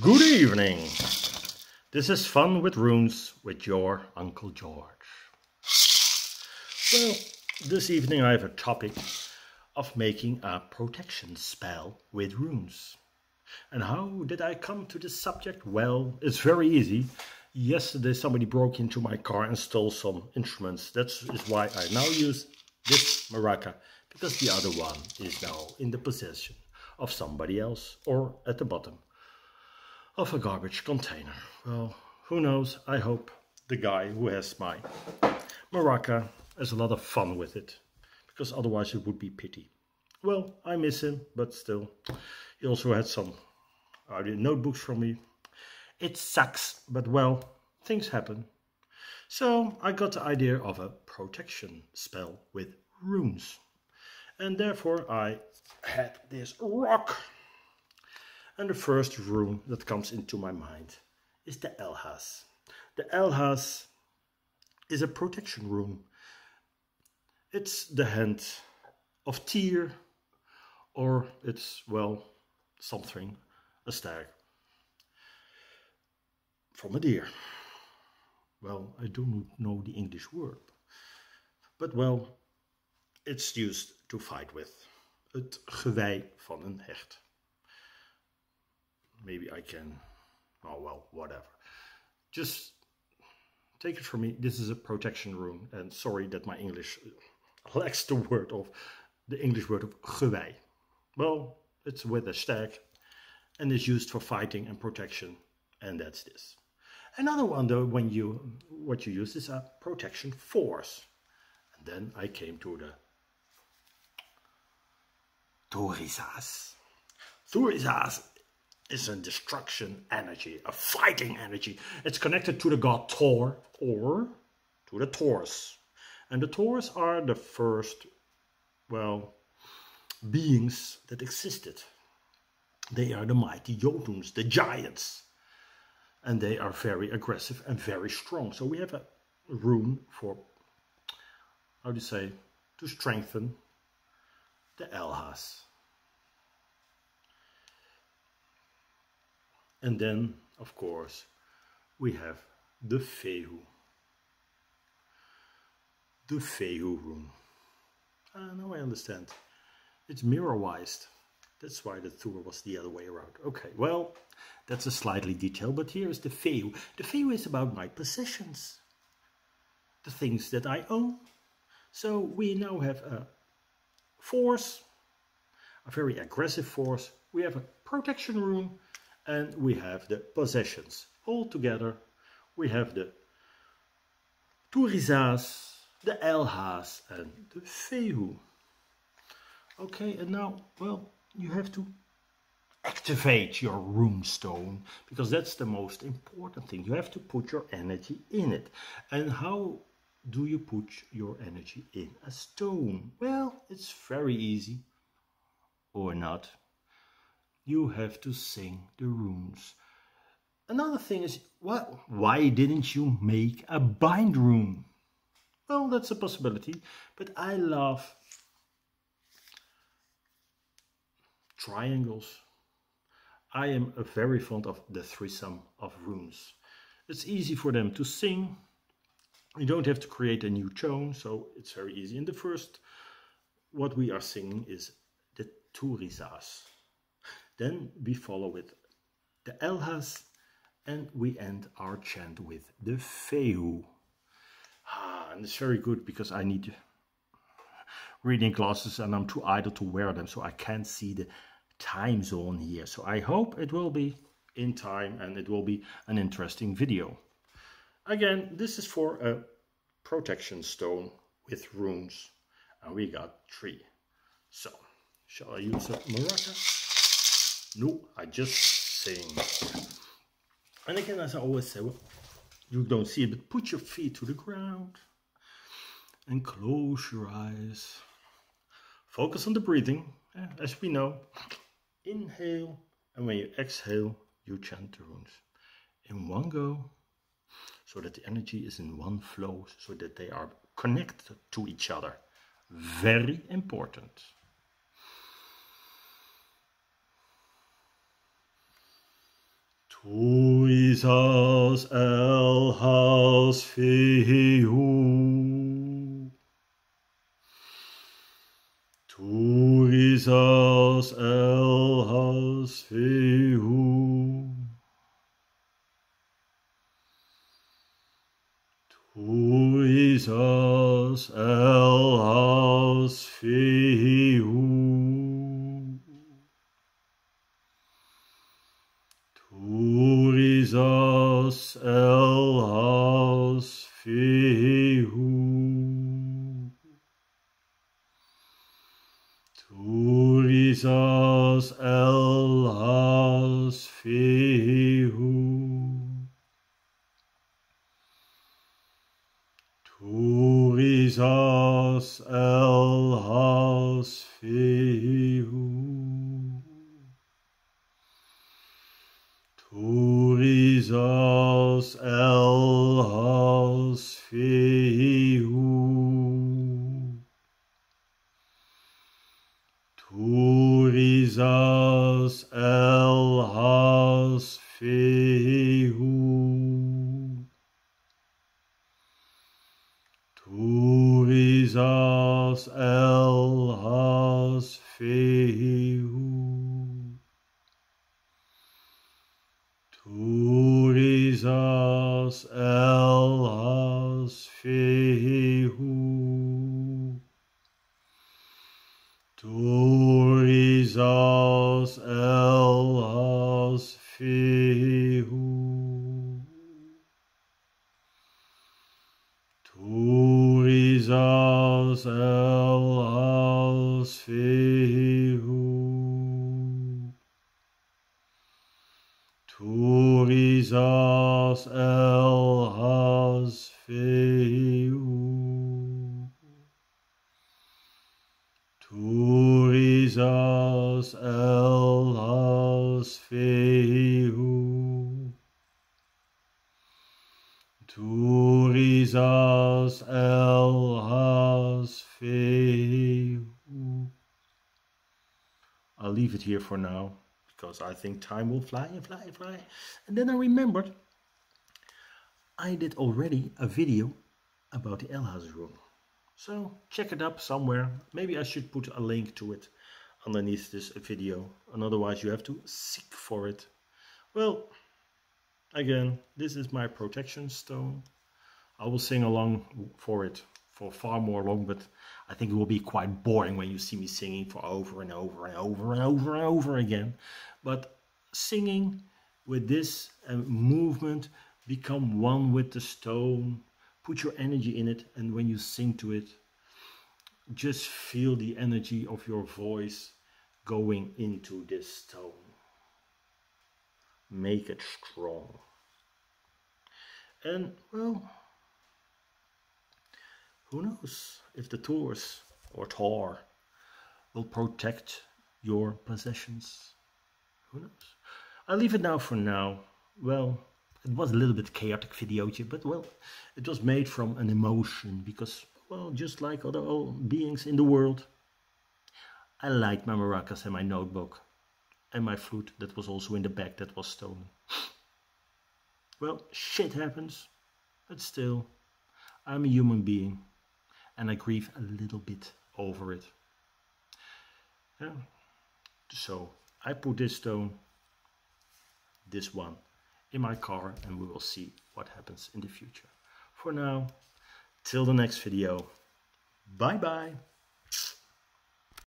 Good evening. This is Fun with Runes with your Uncle George. Well, this evening I have a topic of making a protection spell with runes. And how did I come to this subject? Well, it's very easy. Yesterday somebody broke into my car and stole some instruments. That is why I now use this maraca because the other one is now in the possession of somebody else or at the bottom of a garbage container. Well, who knows? I hope the guy who has my maraca has a lot of fun with it because otherwise it would be pity. Well, I miss him, but still. He also had some uh, notebooks from me. It sucks, but well, things happen. So I got the idea of a protection spell with runes. And therefore I had this rock. And the first rune that comes into my mind is the Elhaz. The Elhaz is a protection rune. It's the hand of Tyr, or it's, well, something, a stag from a deer. Well, I don't know the English word, but well, it's used to fight with. Het gewei van een hecht. Maybe I can, oh well, whatever. Just take it from me, this is a protection rune, and sorry that my English lacks the word of, the English word of gewei. Well, it's with a stag, and is used for fighting and protection, and that's this. Another one though, when you, what you use is a protection force. And then I came to the Thurisaz. Thurisaz is a destruction energy, a fighting energy. It's connected to the god Thor or to the Taurus. And the Taurus are the first, well, beings that existed. They are the mighty Jotuns, the giants. And they are very aggressive and very strong. So we have a room for, how do you say, to strengthen the Elhaz. And then, of course, we have the Fehu. The Fehu room. Ah, now I understand. It's mirror-wise. That's why the Thor was the other way around. Okay, well, that's a slightly detail, but here is the Fehu. The Fehu is about my possessions. The things that I own. So we now have a force, a very aggressive force. We have a protection rune and we have the possessions. All together we have the Thurisaz, the Elhaz and the Fehu. Okay, and now, well, you have to activate your rune stone because that's the most important thing. You have to put your energy in it. And how do you put your energy in a stone? Well, it's very easy. Or not. You have to sing the runes. Another thing is, what, why didn't you make a bind rune? Well, that's a possibility, but I love triangles. I am very fond of the threesome of runes. It's easy for them to sing you don't have to create a new tone, so it's very easy. In the first, what we are singing is the Thurisaz. Then we follow with the Elhaz and we end our chant with the Fehu. Ah, and it's very good because I need reading glasses and I'm too idle to wear them, so I can't see the time zone here. So I hope it will be in time and it will be an interesting video. Again, this is for a protection stone with runes. And we got three. So, shall I use a maraca? No, I just sing. And again, as I always say, well, you don't see it, but put your feet to the ground and close your eyes. Focus on the breathing, eh, as we know. Inhale, and when you exhale, you chant the runes. In one go so that the energy is in one flow, so that they are connected to each other. Very important. Tuisas elhas fihihu. Tuisas elhas fihihu. Dios el Fihu. Tu risas el Fihu. Tu risas el Fihu. Tu risas Dios el has feu. Tu risas el has feu. Tu risas el Deus Elsfehu. Turisas Elhasfehu. Turisas Elhasfehu. Turisas Elhasfehu. I'll leave it here for now because I think time will fly and fly and fly. And then I remembered I did already a video about the Elhaz room. So check it up somewhere. Maybe I should put a link to it underneath this video. And otherwise you have to seek for it. Well, again, this is my protection stone. I will sing along for it for far more long, but I think it will be quite boring when you see me singing for over and over and over and over and over again. But singing with this uh, movement, become one with the stone, put your energy in it, and when you sing to it, just feel the energy of your voice going into this stone. Make it strong. And well, who knows if the Taurus or Thor will protect your possessions. Who knows? I'll leave it now for now. Well, it was a little bit chaotic video, but well, it was made from an emotion because, well, just like other beings in the world, I liked my maracas and my notebook and my flute that was also in the bag that was stolen. well, shit happens, but still, I'm a human being and I grieve a little bit over it. Yeah. So I put this stone, this one, in my car and we will see what happens in the future. For now, till the next video, bye bye.